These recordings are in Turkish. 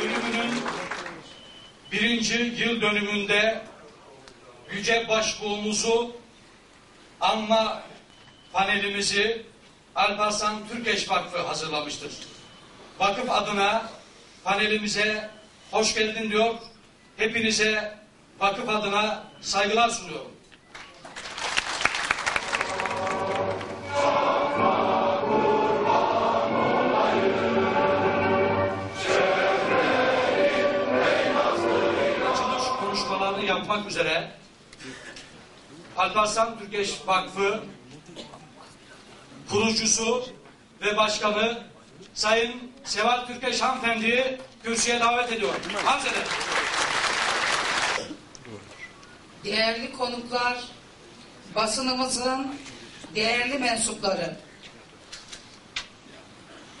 ölümünün birinci yıl dönümünde Yüce Başbuğumuzu anma panelimizi Alparslan Türkeş Vakfı hazırlamıştır. Vakıf adına panelimize hoş geldin diyor. Hepinize vakıf adına saygılar sunuyorum. Yapmak üzere Alparslan Türkeş Vakfı kurucusu ve başkanı Sayın Seval Türkeş hanımefendiyi kürsüye davet ediyorum. Arz. Değerli konuklar, basınımızın değerli mensupları,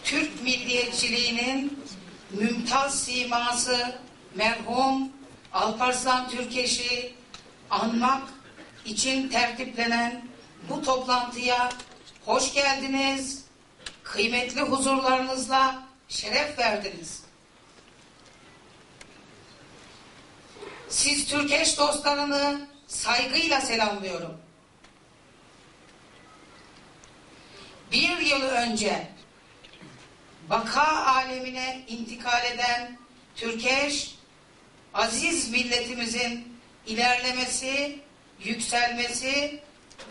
Türk milliyetçiliğinin mümtaz siması merhum Alparslan Türkeş'i anmak için tertiplenen bu toplantıya hoş geldiniz, kıymetli huzurlarınızla şeref verdiniz. Siz Türkeş dostlarını saygıyla selamlıyorum. Bir yıl önce baka alemine intikal eden Türkeş, aziz milletimizin ilerlemesi, yükselmesi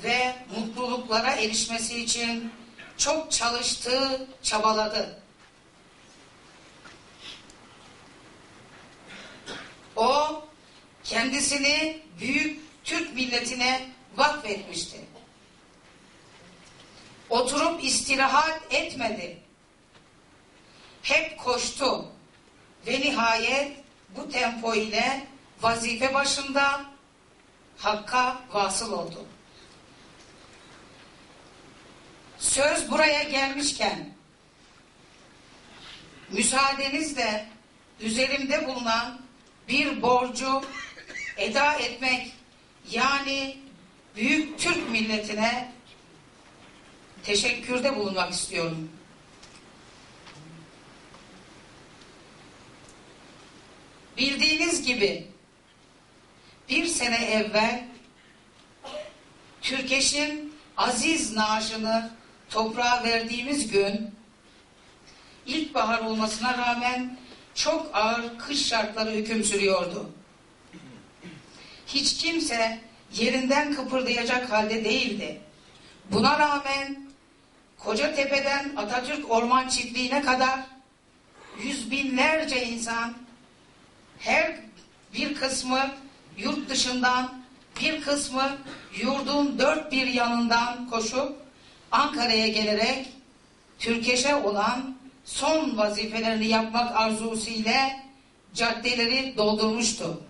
ve mutluluklara erişmesi için çok çalıştı, çabaladı. O kendisini büyük Türk milletine vakfetmişti. Oturup istirahat etmedi. Hep koştu ve nihayet bu tempo ile vazife başında Hakk'a vasıl oldu. Söz buraya gelmişken müsaadenizle üzerimde bulunan bir borcu eda etmek yani büyük Türk milletine teşekkürde bulunmak istiyorum. Bildiğiniz gibi bir sene evvel Türkeş'in aziz naaşını toprağa verdiğimiz gün ilkbahar olmasına rağmen çok ağır kış şartları hüküm sürüyordu. Hiç kimse yerinden kıpırdayacak halde değildi. Buna rağmen Kocatepe'den Atatürk Orman Çiftliği'ne kadar yüz binlerce insan her bir kısmı yurt dışından bir kısmı yurdun dört bir yanından koşup Ankara'ya gelerek Türkeş'e olan son vazifelerini yapmak arzusu ile caddeleri doldurmuştu.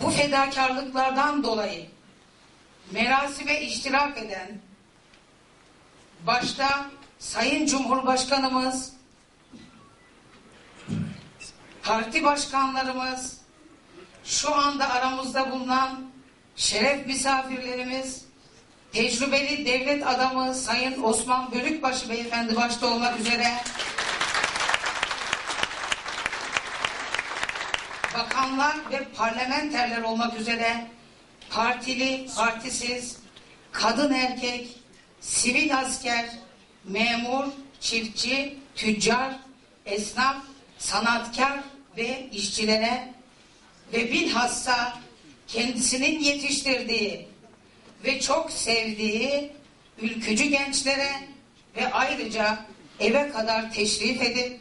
Bu fedakarlıklardan dolayı merasime iştirak eden başta Sayın Cumhurbaşkanımız, parti başkanlarımız, şu anda aramızda bulunan şeref misafirlerimiz, tecrübeli devlet adamı Sayın Osman Bölükbaşı Beyefendi başta olmak üzere bakanlar ve parlamenterler olmak üzere partili, partisiz, kadın erkek, sivil asker, memur, çiftçi, tüccar, esnaf, sanatkar ve işçilere ve bilhassa kendisinin yetiştirdiği ve çok sevdiği ülkücü gençlere ve ayrıca eve kadar teşrif edip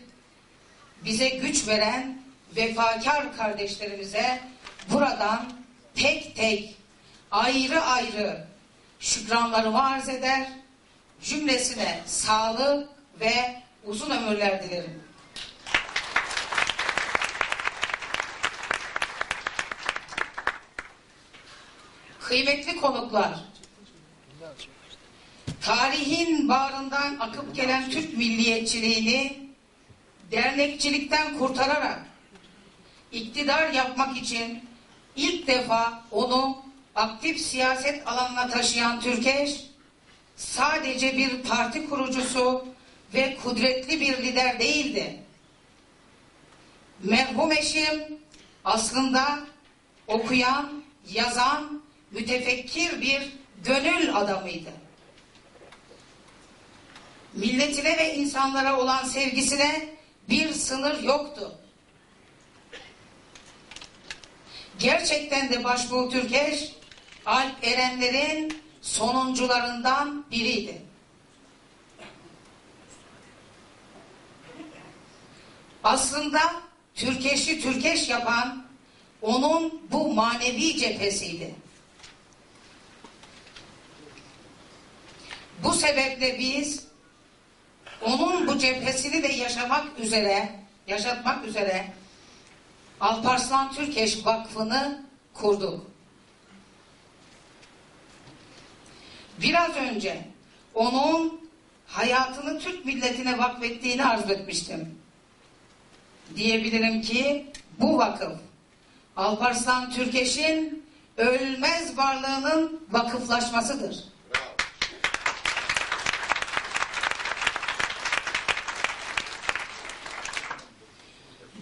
bize güç veren vefakar kardeşlerimize buradan tek tek ayrı ayrı şükranlarımı arz eder, cümlesine sağlık ve uzun ömürler dilerim. Kıymetli konuklar, tarihin bağrından akıp gelen Türk milliyetçiliğini dernekçilikten kurtararak iktidar yapmak için ilk defa onu aktif siyaset alanına taşıyan Türkeş, sadece bir parti kurucusu ve kudretli bir lider değildi. Merhum eşim aslında okuyan, yazan, mütefekkir bir gönül adamıydı. Milletine ve insanlara olan sevgisine bir sınır yoktu. Gerçekten de Başbuğ Türkeş, Alp Erenler'in sonuncularından biriydi. Aslında Türkeş'i Türkeş yapan onun bu manevi cephesiydi. Bu sebeple biz onun bu cephesini de yaşamak üzere, yaşatmak üzere Alparslan Türkeş Vakfı'nı kurduk. Biraz önce onun hayatını Türk milletine vakfettiğini arz etmiştim. Diyebilirim ki bu vakıf Alparslan Türkeş'in ölmez varlığının vakıflaşmasıdır.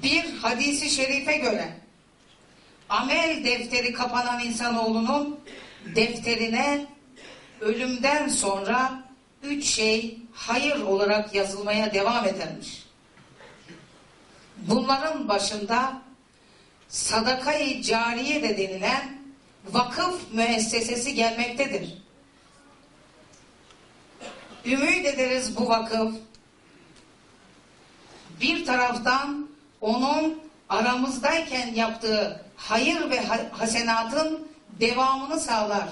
Bir hadisi şerife göre amel defteri kapanan insanoğlunun defterine ölümden sonra üç şey hayır olarak yazılmaya devam edermiş. Bunların başında sadakayı cariye de denilen vakıf müessesesi gelmektedir. Ümit ederiz bu vakıf bir taraftan onun aramızdayken yaptığı hayır ve hasenatın devamını sağlar.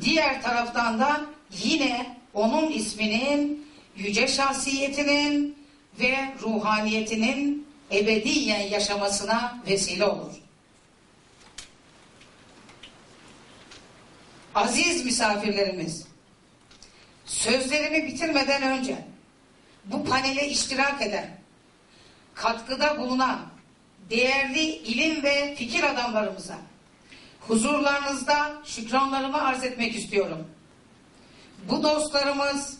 Diğer taraftan da yine onun isminin yüce şahsiyetinin ve ruhaniyetinin ebediyen yaşamasına vesile olur. Aziz misafirlerimiz, sözlerimi bitirmeden önce bu panele iştirak eden, katkıda bulunan değerli ilim ve fikir adamlarımıza huzurlarınızda şükranlarımı arz etmek istiyorum. Bu dostlarımız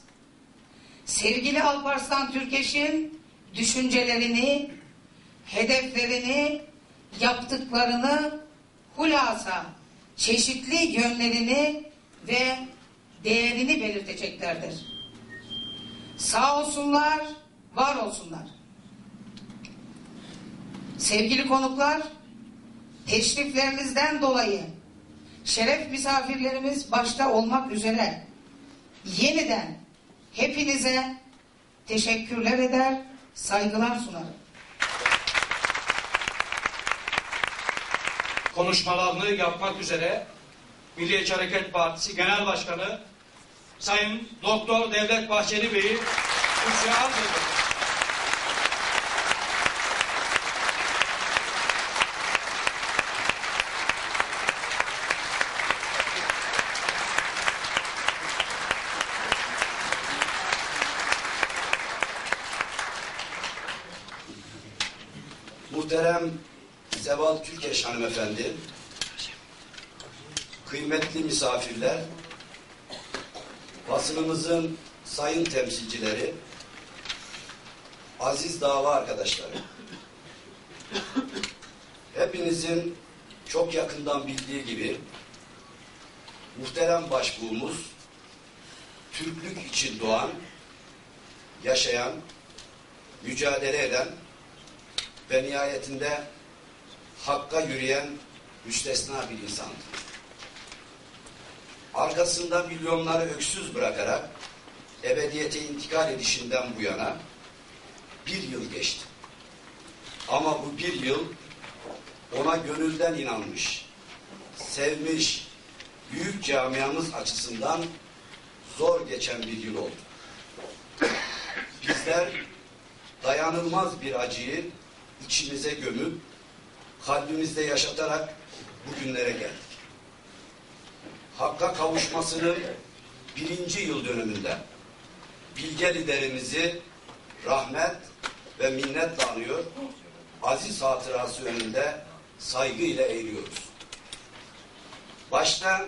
sevgili Alparslan Türkeş'in düşüncelerini, hedeflerini, yaptıklarını hulasa çeşitli yönlerini ve değerini belirteceklerdir. Sağ olsunlar, var olsunlar. Sevgili konuklar, teşriflerinizden dolayı şeref misafirlerimiz başta olmak üzere yeniden hepinize teşekkürler eder, saygılar sunarım. Konuşmalarını yapmak üzere Milliyetçi Hareket Partisi Genel Başkanı Sayın Doktor Devlet Bahçeli Bey'i kürsüye arz Muhterem Seval Türkeş hanımefendi, kıymetli misafirler, basınımızın sayın temsilcileri, aziz dava arkadaşları, hepinizin çok yakından bildiği gibi muhterem başbuğumuz Türklük için doğan, yaşayan, mücadele eden ve nihayetinde hakka yürüyen müstesna bir insandı. Arkasında milyonları öksüz bırakarak ebediyete intikal edişinden bu yana bir yıl geçti. Ama bu bir yıl ona gönülden inanmış, sevmiş, büyük camiamız açısından zor geçen bir yıl oldu. Bizler dayanılmaz bir acıyı içimize gömüp kalbimizde yaşatarak bugünlere geldik. Hakka kavuşmasının birinci yıl dönümünde bilge liderimizi rahmet, ve minnetle anıyor, aziz hatırası önünde saygıyla eğiliyoruz. Başta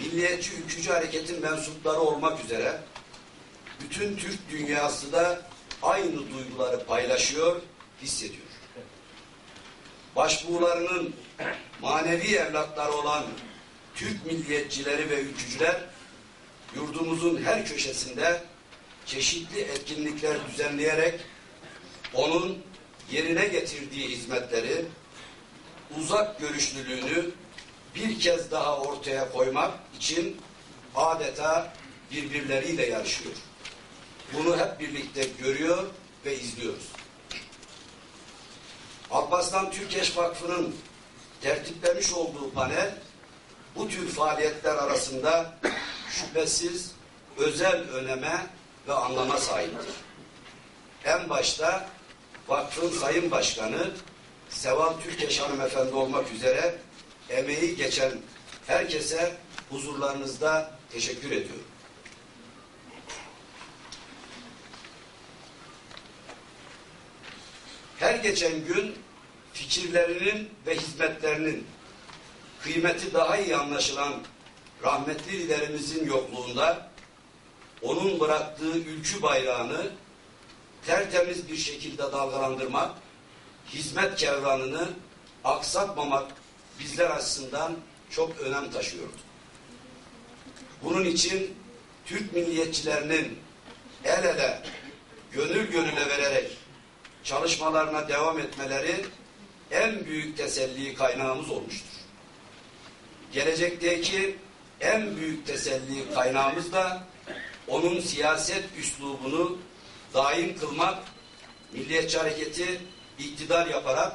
milliyetçi ülkücü hareketin mensupları olmak üzere bütün Türk dünyası da aynı duyguları paylaşıyor, hissediyor. Başbuğlarının manevi evlatları olan Türk milliyetçileri ve ülkücüler yurdumuzun her köşesinde çeşitli etkinlikler düzenleyerek onun yerine getirdiği hizmetleri, uzak görüşlülüğünü bir kez daha ortaya koymak için adeta birbirleriyle yarışıyor. Bunu hep birlikte görüyor ve izliyoruz. Alparslan Türkeş Vakfı'nın tertiplemiş olduğu panel bu tür faaliyetler arasında şüphesiz özel öneme ve anlama sahiptir. En başta vakfın sayın başkanı Seval Türkeş hanımefendi olmak üzere emeği geçen herkese huzurlarınızda teşekkür ediyorum. Her geçen gün fikirlerinin ve hizmetlerinin kıymeti daha iyi anlaşılan rahmetli liderimizin yokluğunda onun bıraktığı ülkü bayrağını tertemiz bir şekilde dalgalandırmak, hizmet kevranını aksatmamak bizler açısından çok önem taşıyordu. Bunun için Türk milliyetçilerinin el ele, gönül gönüle vererek çalışmalarına devam etmeleri en büyük teselli kaynağımız olmuştur. Gelecekteki en büyük teselli kaynağımız da onun siyaset üslubunu daim kılmak, milliyetçi hareketi iktidar yaparak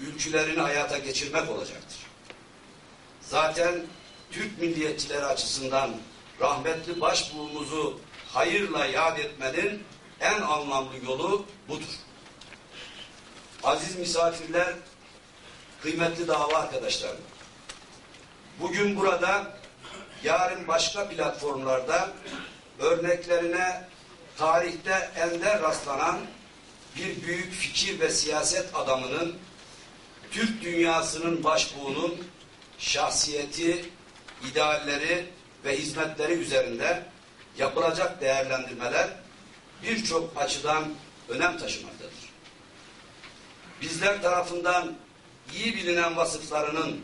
ülkülerini hayata geçirmek olacaktır. Zaten Türk milliyetçileri açısından rahmetli başbuğumuzu hayırla yad etmenin en anlamlı yolu budur. Aziz misafirler, kıymetli dava arkadaşlarım. Bugün burada, yarın başka platformlarda örneklerine tarihte ender rastlanan bir büyük fikir ve siyaset adamının Türk dünyasının başbuğunun şahsiyeti, idealleri ve hizmetleri üzerinde yapılacak değerlendirmeler birçok açıdan önem taşımaktadır. Bizler tarafından iyi bilinen vasıflarının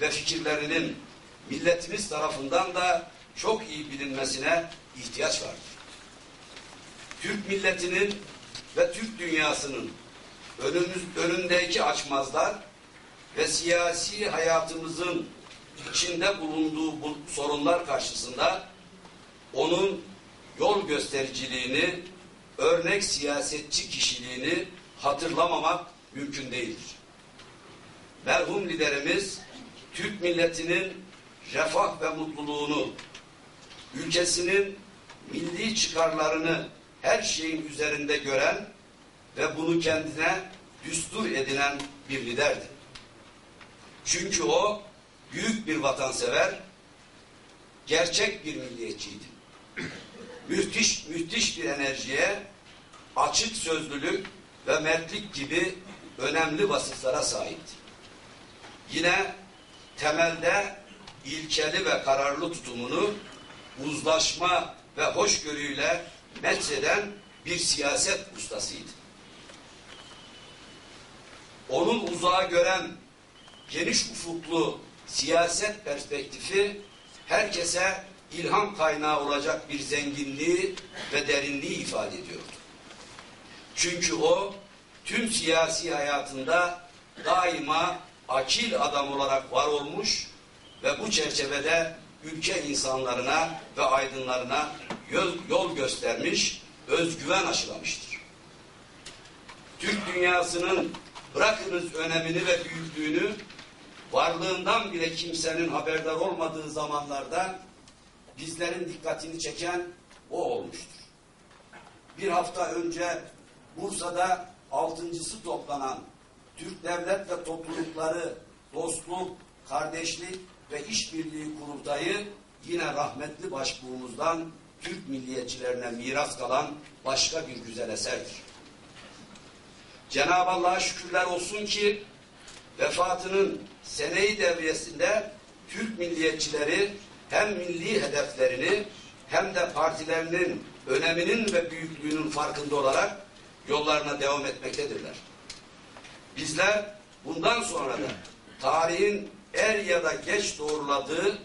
ve fikirlerinin milletimiz tarafından da çok iyi bilinmesine ihtiyaç vardır. Türk milletinin ve Türk dünyasının önümüz, önündeki açmazlar ve siyasi hayatımızın içinde bulunduğu bu sorunlar karşısında onun yol göstericiliğini, örnek siyasetçi kişiliğini hatırlamamak mümkün değildir. Merhum liderimiz Türk milletinin refah ve mutluluğunu, ülkesinin milli çıkarlarını her şeyin üzerinde gören ve bunu kendine düstur edinen bir liderdi. Çünkü o büyük bir vatansever, gerçek bir milliyetçiydi. müthiş müthiş bir enerjiye, açık sözlülük ve mertlik gibi önemli vasıflara sahipti. Yine temelde ilkeli ve kararlı tutumunu uzlaşma ve hoşgörüyle metseden bir siyaset ustasıydı. Onun uzağa gören geniş ufuklu siyaset perspektifi herkese ilham kaynağı olacak bir zenginliği ve derinliği ifade ediyordu. Çünkü o tüm siyasi hayatında daima akil adam olarak var olmuş ve bu çerçevede ülke insanlarına ve aydınlarına yol, yol göstermiş, özgüven aşılamıştır. Türk dünyasının bırakınız önemini ve büyüklüğünü varlığından bile kimsenin haberdar olmadığı zamanlarda bizlerin dikkatini çeken o olmuştur. Bir hafta önce Bursa'da altıncısı toplanan Türk Devlet ve Toplulukları Dostluk, Kardeşlik ve İşbirliği Kurultayı yine rahmetli başbuğumuzdan Türk milliyetçilerine miras kalan başka bir güzel eserdir. Cenab-ı Allah'a şükürler olsun ki vefatının seneyi devriyesinde Türk milliyetçileri hem milli hedeflerini hem de partilerinin öneminin ve büyüklüğünün farkında olarak yollarına devam etmektedirler. Bizler bundan sonra da tarihin er ya da geç doğruladığı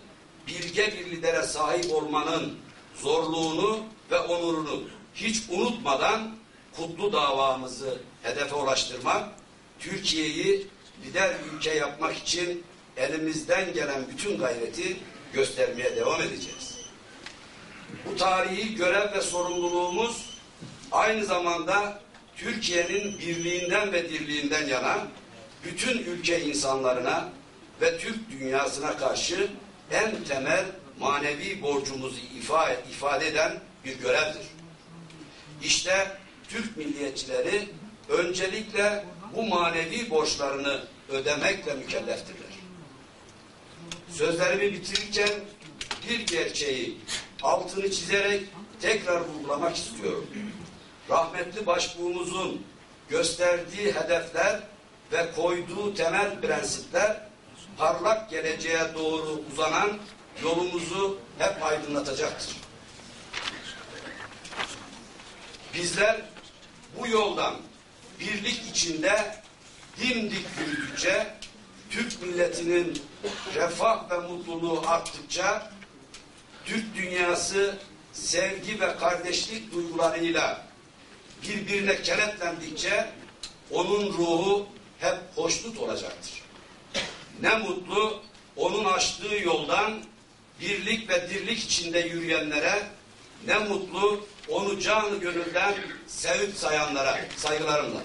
bilge bir lidere sahip olmanın zorluğunu ve onurunu hiç unutmadan kutlu davamızı hedefe ulaştırmak, Türkiye'yi lider ülke yapmak için elimizden gelen bütün gayreti göstermeye devam edeceğiz. Bu tarihi görev ve sorumluluğumuz aynı zamanda Türkiye'nin birliğinden ve dirliğinden yana bütün ülke insanlarına ve Türk dünyasına karşı en temel manevi borcumuzu ifade, ifade eden bir görevdir. İşte Türk milliyetçileri öncelikle bu manevi borçlarını ödemekle mükelleftirler. Sözlerimi bitirirken bir gerçeği altını çizerek tekrar vurgulamak istiyorum. Rahmetli başbuğumuzun gösterdiği hedefler ve koyduğu temel prensipler parlak geleceğe doğru uzanan yolumuzu hep aydınlatacaktır. Bizler bu yoldan birlik içinde dimdik yürüdükçe Türk milletinin refah ve mutluluğu arttıkça Türk dünyası sevgi ve kardeşlik duygularıyla birbirine kenetlendikçe onun ruhu hep hoşnut olacaktır. Ne mutlu onun açtığı yoldan birlik ve dirlik içinde yürüyenlere, ne mutlu onu canı gönülden sevip sayanlara saygılarımla.